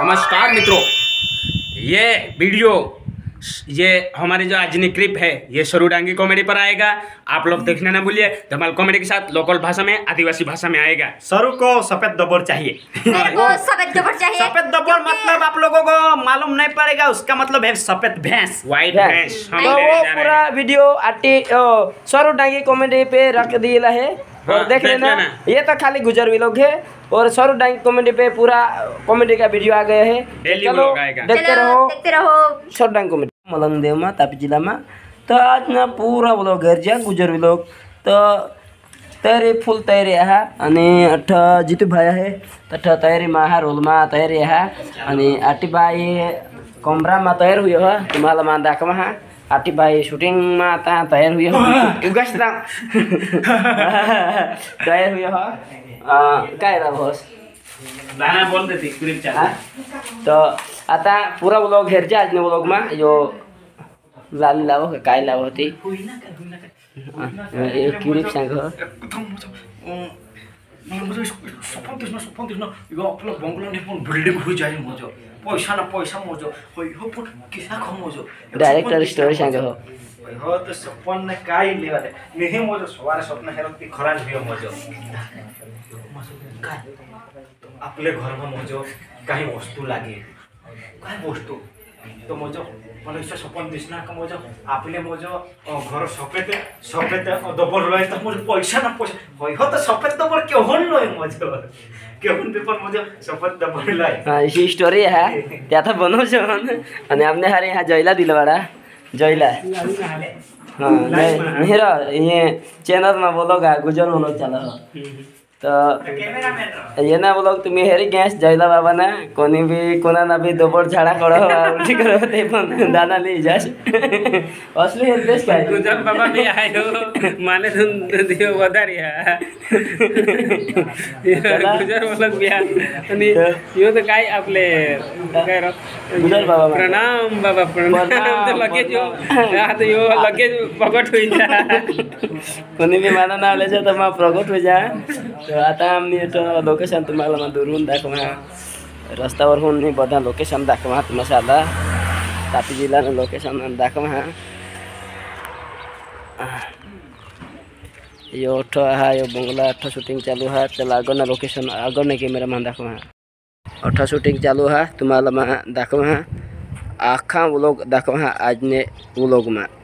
नमस्कार मित्रों। ये वीडियो ये हमारी जो आजनी क्लिप है ये सरू डांगी कॉमेडी पर आएगा। आप लोग देखना ना भूलिए धमाल कॉमेडी के साथ लोकल भाषा में आदिवासी भाषा में आएगा। सरू को सफ़ेद दबोर चाहिए। सफ़ेद दबर चाहिए। सफ़ेद दबोर मतलब आप लोगों को मालूम नहीं पड़ेगा उसका मतलब है सफ़ेद भैंस। व्हाइट. भैंस। तो वो पूरा वीडियो आटी ओ, सौरव डांगी कॉमेडी पे रख दिया है। हाँ, देख देख लेना। ये तो खाली गुजर भी लोग है और सौरव डांगी कॉमेडी पे पूरा कॉमेडी का वीडियो आ गया है। चलो देखते रहो। देखते रहो। सौरव डांगी कॉमेडी मलंग देव में तापी जिला में। तो आज ना पूरा व्लॉग घर जा गुजर भी लोग। तो तयारी फुल तयारी आहे आणि अठ जितू भाई आहे तठ तयारीमा आहे रोलमा तयारी आहे आणि आटीबाई कमरामा तयार हुयो ह तुम्हाला मा दाखवा हा। Atibai shootingમાં ત્યાં તૈયાર હુએ ઉગાશ ત્યાં તૈયાર હુએ હો काय राव होस् दाना आता पूरा आज ने ब्लॉग लाल लाव काय क्रिप मजो त्यसमा त्यसमा यो अपलो नेपाल बिल्डिङ পয়সা না পয়সা মজো হই হো পুট কিসা খো মজো डायरेक्टर स्टोरी सांग हो हो तो सपन ने काय लेवा दे नेही मजो सवार स्वप्न हेरती खरान भियो मजो काय आपले घरमा मजो काही वस्तू लागे काय वस्तू तो मजो मला इच्छा सपन दिसना का मजो आपले मजो घर सफ़ेद अ, दबर रहे तो मजो पैसा ना पैसा होय हो तो सफ़ेद दबर केहन लय मजो केहन पेपर मजो सफ़ेद दबर लय हा अशी स्टोरी आहे ते आता बनवशो आणि आपल्या हारे हा जयला दिलं बाळा जयला हा नाही र ये चॅनलमा बोलो का गुजर बोलो चला हो कैमरामैन ये ना बोलो तुम्ही हेरी गॅस जयला बाबा ना कोणी बी कोणाला बी दोबड झाडा कडो उलटी करो ते पण दाना ली जास असली हेल्पेस काय गुजर बाबा भी आए हो माने तुम दियो वधारी है चला. गुजर भी आहे. आणि यो तो काय आपले काय राव? गुजर बाबा प्रणाम बाबा प्रणाम तर लगेच यो प्रणाम. आता यो लगेच प्रगट होईल कोणी बी मला नाव आल्याचं तर मग प्रगट हो जा लोकेशन तुम्हाला मग दुरून दाखवा रस्त्यावर होऊन मी बघा लोकेशन दाखवा तुम्हाला तापी जिल्ह्यानं लोकेशन दाखवा यो अठ्ठ हा यो बंगला अठ्ठ शूटिंग चालू हा त्याला अगोना लोकेशन अगोना कॅमेरामान दाखवा अठ्ठ शूटिंग चालू हा तुम्हाला मग दाखवा आखा व्लॉग दाखवा आजने व्लॉगमा Naruto sila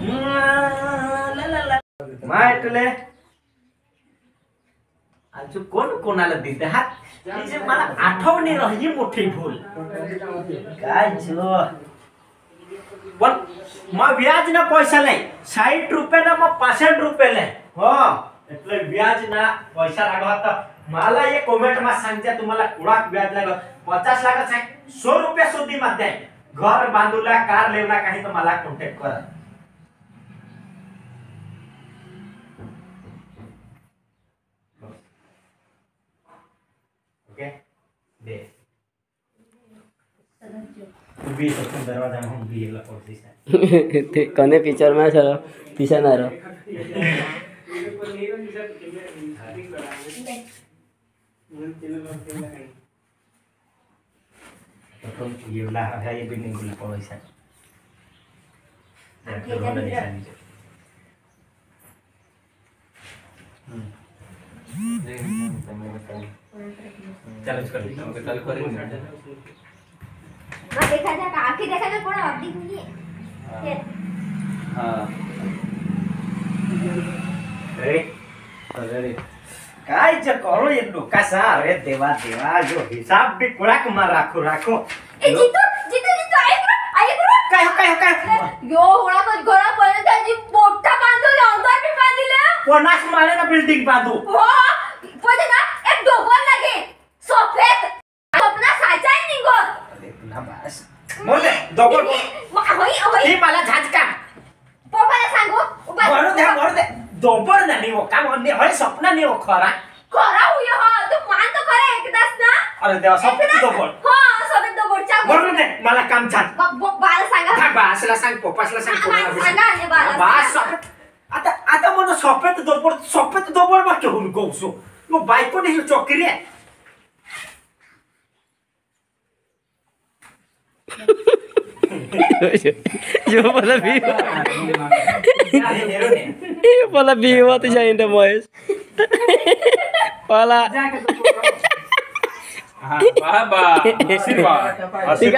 हम्म. उससे ना कहो ओके मायटले आज कोण कोणाला देते हा जे मला आठवणी राहिली मोठी भूल काय जो पण मग व्याज ना पैसा नाही साठ रुपये ना मग पासष्ट रुपये नाही हो એટલે વ્યાજ ના પૈસા લાગવા તો માલા એ કોમેન્ટ માં सांगते तुम्हाला कुडाक व्याज लागत पचास लागत आहे सौ रुपये सुधी मध्ये घर बांधूला कार लेवला काही तर मला कॉन्टॅक्ट करा. ओके दे. उभी सकून दरवाज़ा में उभी एकला पडतीस आहे ते कोणी पिक्चरमा सर पिसणार Betul, iya lah, saya bikin gula polisi. Ya, kalau ada di sana. चलो करो कल करेंगे मग देखा जा आखी देखा जा કાઈ જે કરો એ ડોકાસા અરે દેવા દેવા જો હિસાબ બી કુરાક માં રાખો રાખો એ જીતુ જીતુ જીતુ આય કરો આય કરો કાય કાય કાય યો હોળા પર ઘોડા પર તાજી મોટા બાંધો અંધાર બી બાંધી લે કોનાસ મારે ના બિલ્ડિંગ બાંધો હો देवा सफ़ेद दोबर हो सफ़ेद डोबर चाव मोर दे मला काम झाट बाला सांगा हा बासला सांग पप्पासला सांग कोणाला बी सांग. सांगा आणि बाला हा, बास सांगा. सफ़ेद आता आता म्हणून सफ़ेद दोबर सफ़ेद दोबर मा घेऊन गोसो मग बायको नाही चोकरी आहे यो मला भी हे हेरो ने. मला भी होत जाईन रे आशीर्वाद। ती र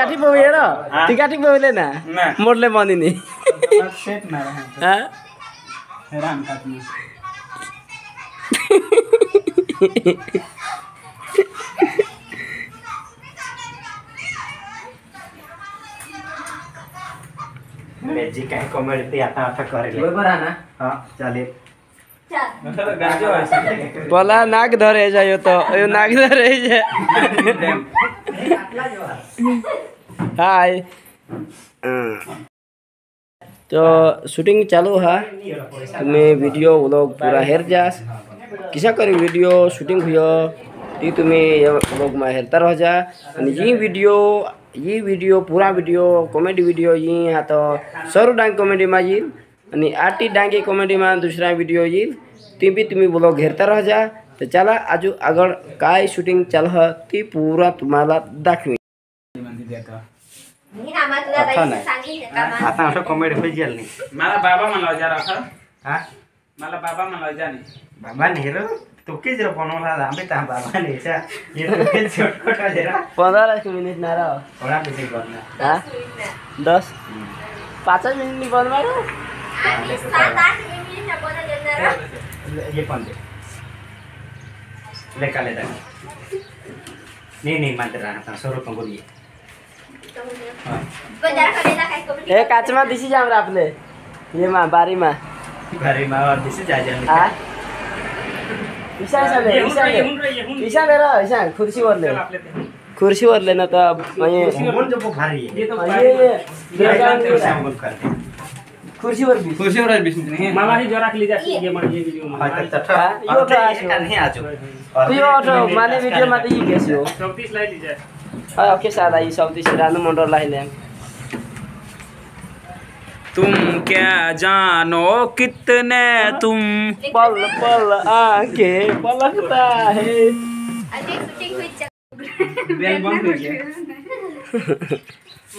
काठी पोहले ना। नाही. मोडले बनिनी हा? कॉमेडी आता आता करेल बरोबर आहे ना? हा चालेल मला नाक धरे जायो तो। यो नाक धरे जा हाय। तो शूटिंग चालू है। तुम्ही व्हिडिओ व्लॉग पुरा हेर जास। किसा करी व्हिडिओ शूटिंग हुयो, ती तुम्ही या व्लॉगમાં हेरता रह जा। ही व्हिडिओ ही व्हिडिओ पुरा व्हिडिओ कॉमेडी व्हिडिओ ही हा तो सरू डांग कॉमेडीમાં येईल अनि आटी डांगी कमेडीमा दुसरा भिडियो येईल ती तिमी तुम्ही हेर्दा घेरता राहा त चला आज अगर काय शूटिंग ह ती पुरा तुम्हाला दाखवी आता रे आम्ही सात आठ मिनिट आपण देणार ये पण दे लेका ले दे नहीं नहीं मानते रहा था सौ रुपये बोलिए बाज़ार करेला काय कमी ए काचमा दिशी जाम रे आपले ये मा बारीमा घरे में और दिसे जा जा हा ईशान ईशान दे ईशान दे ईशान दे रा ईशान खुर्शीवर ले खुर्शीवर ले ना तर म्हणजे बोल जो वो भारी है ये ये ये शाम करते खुर्शीवर बी खुर्शीवर बिस्मिल्लाह मला ही जरा ली जाते ये म्हणजे व्हिडिओ हाँ तो तथा हाँ, यो तो आज ये नहीं आज तू यो अठो माने भिडियो मा त यी घेस्यो 34 लाई ली जाए हा ओके सादा यी सब दिस रानु मन्डर लाइले तुम क्या जानो कितने तुम पल पल आके पलकता है बेल बंद कर दिया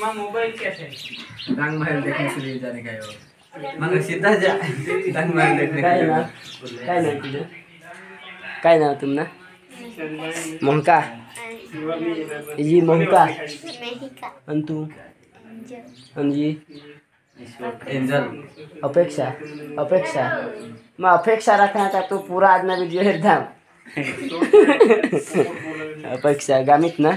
माँ मोबाइल कैसे रंग महल देखने के लिए जाने का है वो जा काय लिए ना ना तुझं काय नाव तुम ना मोहका जी मोहका आणि तू आणि जी एंजल अपेक्षा अपेक्षा मग अपेक्षा रखना था तो पूरा आज ना वीडियो एकदम अपेक्षा गामित ना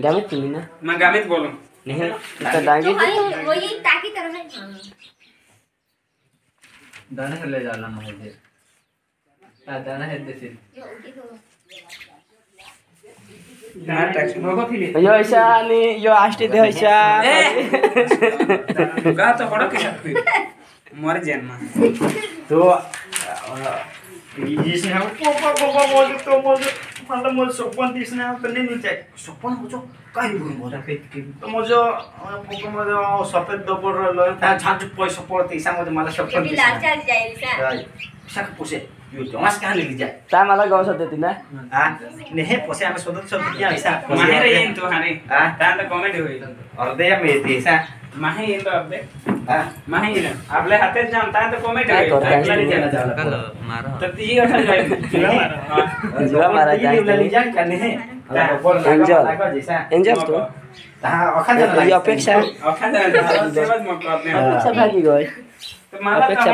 गामित तुम्ही ना मैं गामित बोलूँ नाही तर डांगी वही है दाना से ले जाना महल से हाँ दाना है जैसे यो ना यो दे ऐसा गा तो बड़ा के सकते मर जन्म तो ये से हम पापा पापा बोल तो बोल मला मोल सोपन दिसना तर नाही नुचाय सोपन होतो काय बोलून बोला तर माझं पप्पा माझं सफ़ेद दबड राहिलं त्या छान पैसा पडते त्यामध्ये मला सोपन कभी लाचार जाईल का शाखा पोसे यो जमास कहाँ लेके जाए ता मला गाव देती ना हाँ नहीं पोसे हमें सोदत सोदत क्या ऐसा माहे रे येन तो हाने हाँ? तांत कॉमेडी होईल और दे में ऐसा माहे येन तो अबे हाँ? माहे येन आपल्या हातात जाम काय मारा. तर ती मारा. हाँ जाना अपेक्षा. अपेक्षा भागी गय अपेक्षा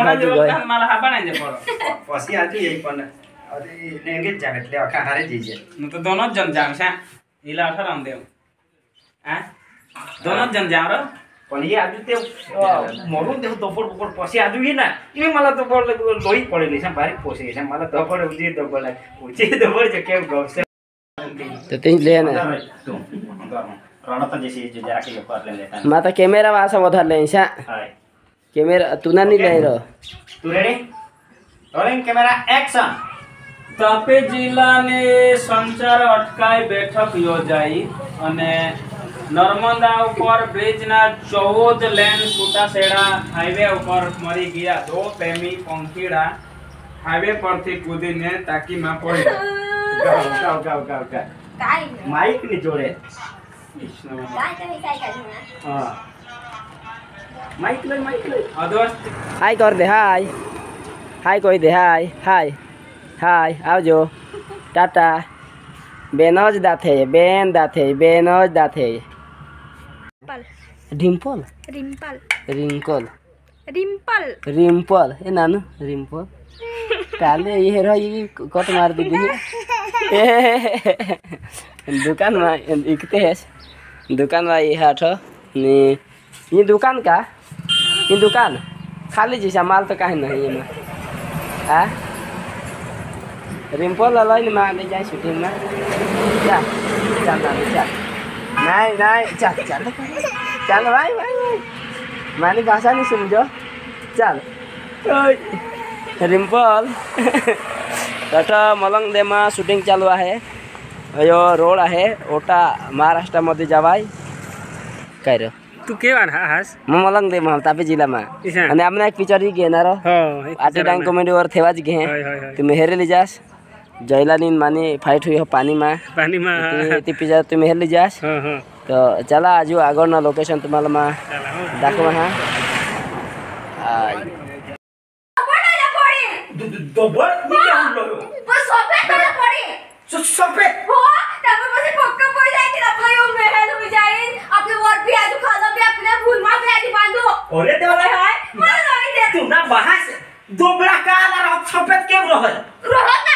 मला हा बनायचे पडो मग तर दोनच जण जाम शा हिला अठा राहून देव आ? दोनच जण जाम र. अनि आज त्यो मरोन देख दोपोर बगर पोसे आदुगी ना के मलाई मलाई दपड उदी दोबला उची दोबोर ज केम गौसे त तै ले ने रणत जसी जे जाके पार्ले क्यामेरा मासा मधर लेसा क्यामेरा तु रेडी धरिन तपे जिल्ला ने संचार अटकाय बैठक योजाई अनि નર્મદા ઉપર બ્રિજના ચૌદ લેન છૂટાછેડા હાઈવે ઉપર મરી ગયા દો પ્રેમી પંખીડા હાઈવે પરથી કૂદીને ટાંકીમાં પડ્યા માઇક ની જોડે માઇક લઈ માઇક લઈ હાય કર દે હાય હાય કહી દે હાય હાય હાય આવજો ટાટા બેન જ દાથે બેન દાથે બેન જ દાથે हाय हाय आओ जो टाटा बेनोज दाथे बेन दाथे बेनोज दाथे डिम्पल रिंपल रिंकल रिंपल रिम्पल ए नानु रिम्पल काले ये हेर ये कट मार दीदी ए दुकान में इकते है दुकान में ये हाथ ने ये दुकान का ये दुकान खाली जैसा माल तो काहे नहीं ये में आ रिम्पल अलग में ले जाए शूटिंग में जा चल ना चल नहीं नहीं चल चल चल भाई भाई भाई मैंने भाषा नहीं समझो चल रिम्पल तथा मलंग देमा शूटिंग चालू है यो रोड है ओटा महाराष्ट्र मध्य जावाई कह रो तू केवान हा हास मग मलंग दे मग तापी जिला मा आणि आम्ही एक पिक्चर घेणार आता टाइम कॉमेडी वर ठेवाच घे तुम्ही हेरेली जास जैलानीन माने फाइट हुई हो पानी मा। पानी में हाँ। पिजा तुम हेली जास। हाँ हाँ। तो चला आज आगर ना लोकेशन तुम्हारा माँ दाखवा बांधो हाँ। अरे देवला है। हाँ। मार नहीं दे तू ना बहास दोबड़ा काला रहो सफ़ेद के रहल? रहल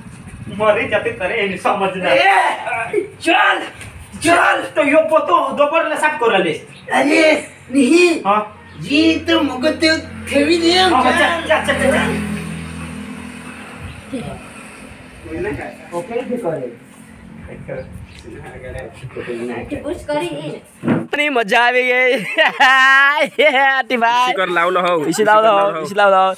મરી જતી તને એની સમજ ચાલ ચાલ તો યો પોતો દોપર ને સાટ કરો લે અરે નહીં હા જી તો મગત ફેરવી દે ચાલ ચાલ ચાલ ચાલ મજા આવી ગઈ લાવ લાવ લાવ લાવ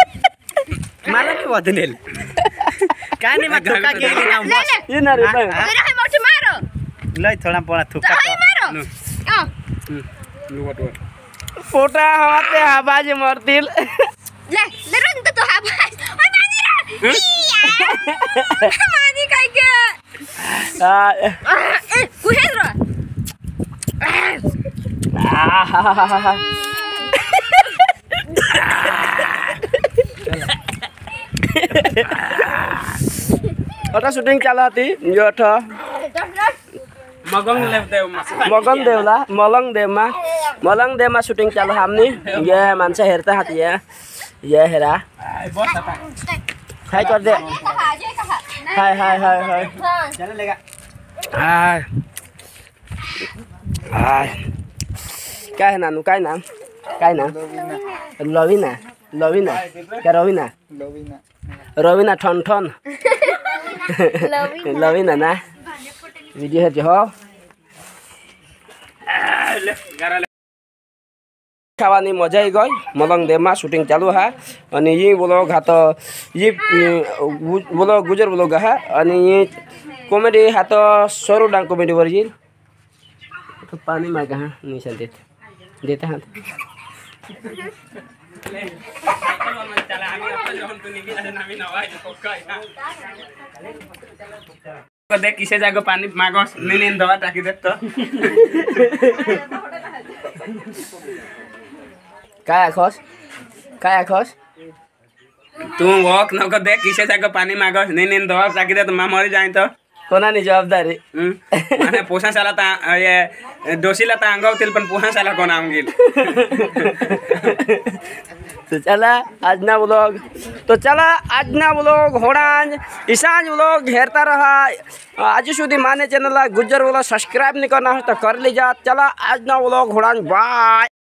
मला नाही वदनेल काय नाही मग धोका केली थोडा पोळा थुका पोटा Ota shooting chala ti yo tho. Magong lev dev ma. Magong dev la, molong dev ma. Molong dev ma shooting chala hamni. Ye manse herta hati ya. Ye hera. Hai cho de. Hai hai hai hai. Hai. Hai. Cái nào nó cái nào? Cái nào? Lovina. Lovina. Carovina. Lovina. Ravina ठन ठन लविना ना video हेर्छु हो ખાવાની મજા આવી ગઈ મલંગ ડેમમાં શૂટિંગ ચાલુ હા અને એ બોલો હા તો એ બોલો ગુજર બોલો હા અને એ કોમેડી હા તો સોરું ડાંગ કોમેડી વરજી તો પાણી માગે હા નિશાન દેતે देते हाथ देख किसे जागो पानी मागो नहीं नहीं दवा टाकी दे तो काय आखोस काय आखोस तू वॉक नको देख किसे जागो पानी मागो नहीं नहीं दवा टाकी दे तो माँ मरी जाए तो। कोना नहीं जवाबदार। है हम्म। माने साला ता ये दोषी ला अंगव तिल पण पोसा साला कोना अंगिल तो चला आज ना व्लॉग। तो चला आज ना व्लॉग होडान ईशान लोग घेरता रहा। आज सुधी माने चैनल ला गुजर व्लॉग सब्सक्राइब नहीं करना तो कर ली लीजिए चला आज ना व्लॉग होडान बाय